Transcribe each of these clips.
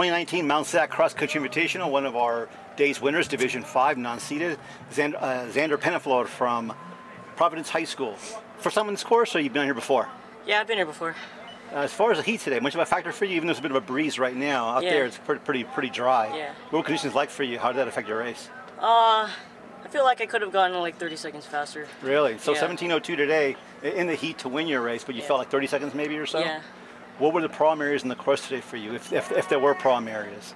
2019 Mount SAC Cross Country Invitational, one of our day's winners, Division 5, non-seeded, Xander, uh, Xander Peñaflor from Providence High School. For time on this course, or you've been here before? Yeah, I've been here before. Uh, as far as the heat today, much of a factor for you, even though it's a bit of a breeze right now. Out Yeah. there, it's pretty, pretty, pretty dry. Yeah. What were conditions like for you? How did that affect your race? Uh, I feel like I could have gone like 30 seconds faster. Really? So Yeah. 17:02 today in the heat to win your race, but you Yeah. felt like 30 seconds maybe or so. Yeah. What were the problem areas in the course today for you, if, if, if there were problem areas?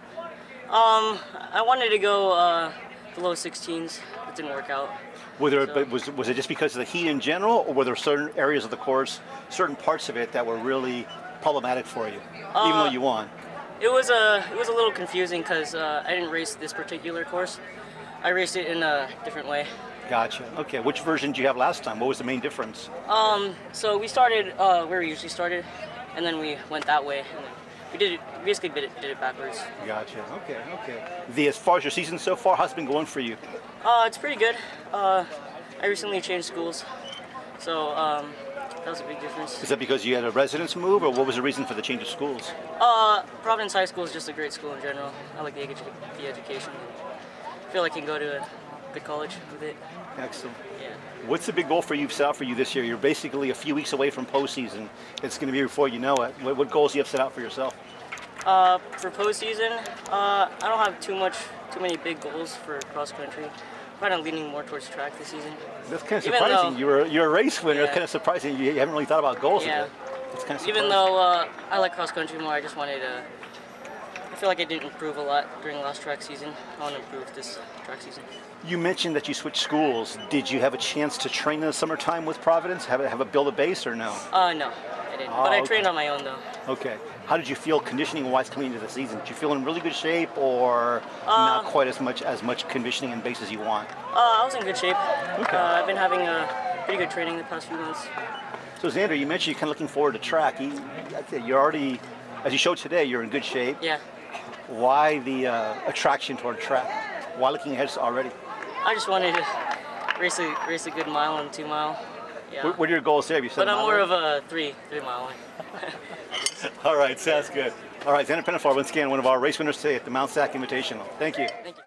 Um, I wanted to go uh, below 16s. It didn't work out. Were there, So- but was, was it just because of the heat in general, or were there certain areas of the course, certain parts of it that were really problematic for you, even though Uh, you won? It was a it was a little confusing because uh, I didn't race this particular course. I raced it in a different way. Gotcha. Okay. Which version did you have last time? What was the main difference? Um, so we started uh, where we usually started, and then we went that way. And then we did it basically did it, did it backwards. Gotcha. Okay. Okay. The as far as your season so far, how's it been going for you? Uh, it's pretty good. Uh, I recently changed schools, so um, that was a big difference. Is that because you had a residence move, or what was the reason for the change of schools? Uh, Providence High School is just a great school in general. I like the, edu- the education. I feel like I can go to a good college with it. Excellent. Yeah. What's the big goal for you, set for you this year? You're basically a few weeks away from postseason. It's going to be before you know it. What, what goals do you have set out for yourself? Uh, for postseason, uh, I don't have too much, too many big goals for cross country. I'm kind of leaning more towards track this season. That's kind of Even surprising. though- you're a, you're a race winner. It's kind of surprising. You haven't really thought about goals Yeah. yet. It's kind of surprising. Even though uh, I like cross country more, I just wanted to. I feel like I didn't improve a lot during last track season. I want to improve this track season. You mentioned that you switched schools. Did you have a chance to train in the summertime with Providence? Have a, have a build a base or no? Uh, no, I didn't. Oh, but I okay. trained on my own though. Okay. How did you feel conditioning wise coming into the season? Did you feel in really good shape or not quite as much as much conditioning and base as you want? Uh, I was in good shape. Okay. Uh, I've been having a pretty good training the past few months. So Xander, you mentioned you're kind of looking forward to track. You, you're already, as you showed today, you're in good shape. Yeah. Why the uh, attraction toward track? Why looking ahead already? I just wanted to race a race a good mile and two mile. Yeah. What, what are your goals there? Have you set but I'm more of a three three mile one. All right, sounds good. All right, Xander Peñaflor, once again, one of our race winners today at the Mount SAC Invitational. Thank you. Thank you.